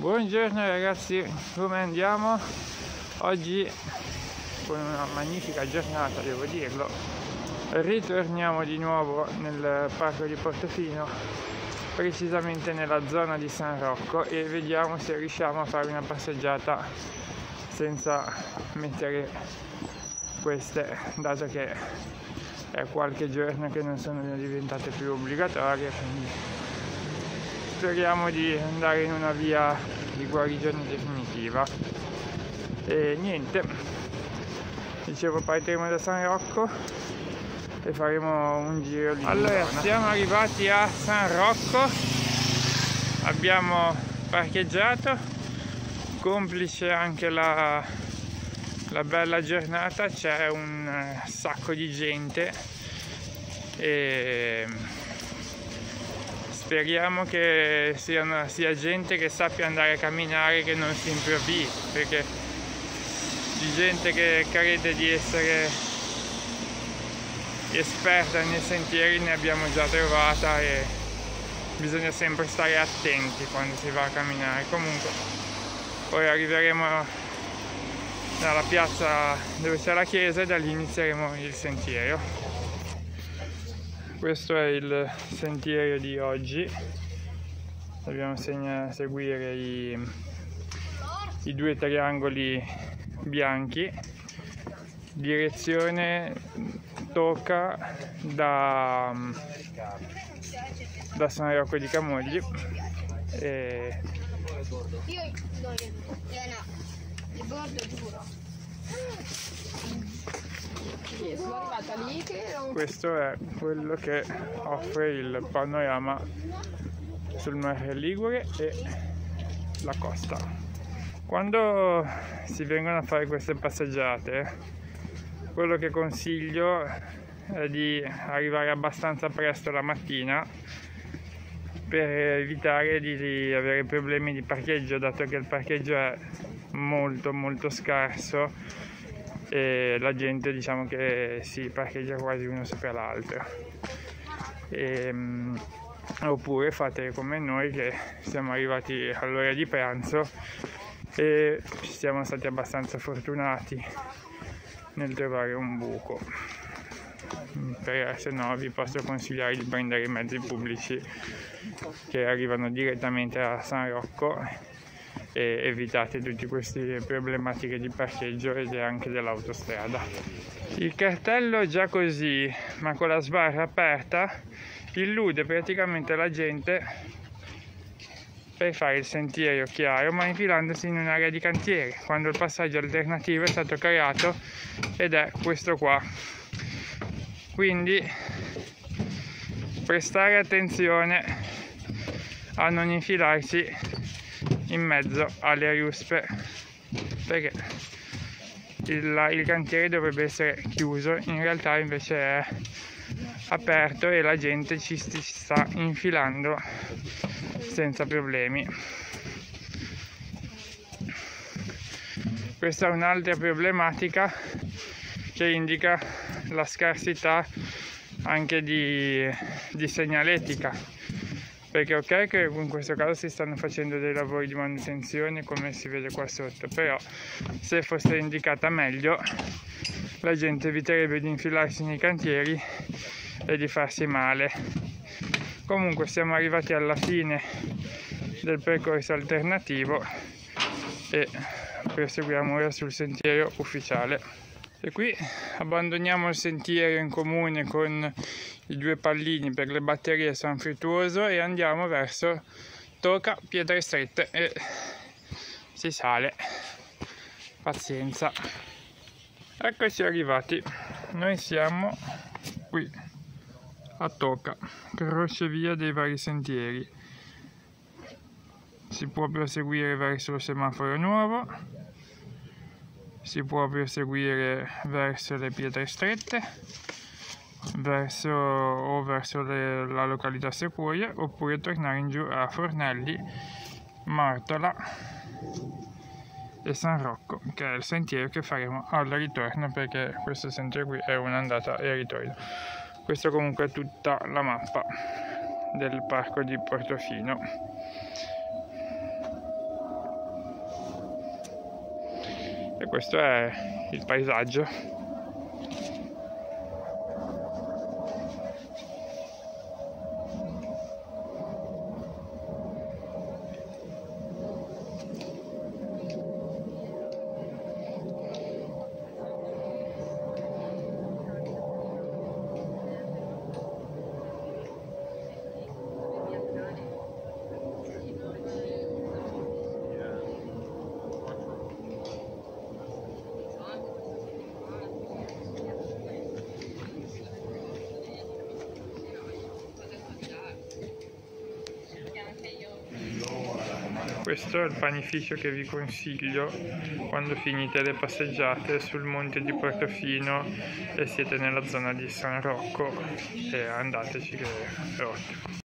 Buongiorno ragazzi, come andiamo? Oggi con una magnifica giornata devo dirlo ritorniamo di nuovo nel parco di Portofino precisamente nella zona di San Rocco e vediamo se riusciamo a fare una passeggiata senza mettere queste dato che è qualche giorno che non sono diventate più obbligatorie quindi speriamo di andare in una via di guarigione definitiva. E niente. Dicevo partiremo da San Rocco e faremo un giro di allora. Siamo arrivati a San Rocco. Abbiamo parcheggiato. Complice anche la, la bella giornata. C'è un eh, sacco di gente. E speriamo che sia, sia gente che sappia andare a camminare che non si improvvisi perché di gente che crede di essere esperta nei sentieri ne abbiamo già trovata e bisogna sempre stare attenti quando si va a camminare. Comunque poi arriveremo alla piazza dove c'è la chiesa e da lì inizieremo il sentiero questo è il sentiero di oggi. Dobbiamo seguire i, i due triangoli bianchi. Direzione tocca da, da San Rocco di Camogli. E... Sono arrivata lì. Che questo è quello che offre il panorama sul mare Ligure e la costa. Quando si vengono a fare queste passeggiate quello che consiglio è di arrivare abbastanza presto la mattina per evitare di avere problemi di parcheggio dato che il parcheggio è molto molto scarso e la gente diciamo che si parcheggia quasi uno sopra l'altro. E, um, oppure fate come noi che siamo arrivati all'ora di pranzo e siamo stati abbastanza fortunati nel trovare un buco. Per, se no vi posso consigliare di prendere i mezzi pubblici che arrivano direttamente a San Rocco e evitate tutte queste problematiche di parcheggio ed anche dell'autostrada. Il cartello già così, ma con la sbarra aperta, illude praticamente la gente per fare il sentiero chiaro, ma infilandosi in un'area di cantiere, quando il passaggio alternativo è stato creato ed è questo qua. Quindi prestare attenzione a non infilarsi in mezzo alle ruspe perché il, il cantiere dovrebbe essere chiuso in realtà invece è aperto e la gente ci sta infilando senza problemi. Questa è un'altra problematica che indica la scarsità anche di, di segnaletica perché ok che in questo caso si stanno facendo dei lavori di manutenzione come si vede qua sotto però se fosse indicata meglio la gente eviterebbe di infilarsi nei cantieri e di farsi male. Comunque siamo arrivati alla fine del percorso alternativo e proseguiamo ora sul sentiero ufficiale. E qui abbandoniamo il sentiero in comune con i due pallini per le batterie San Fruttuoso e andiamo verso Toca Pietre Strette e si sale. Pazienza. Eccoci arrivati. Noi siamo qui a Toca crocevia dei vari sentieri. Si può proseguire verso il semaforo nuovo si può proseguire verso le pietre strette verso, o verso le, la località Sequoia oppure tornare in giù a Fornelli, Martola e San Rocco, che è il sentiero che faremo al ritorno perché questo sentiero qui è un'andata e ritorno. Questa comunque è tutta la mappa del parco di Portofino. E questo è il paesaggio questo è il panificio che vi consiglio quando finite le passeggiate sul monte di Portofino e siete nella zona di San Rocco e andateci che è ottimo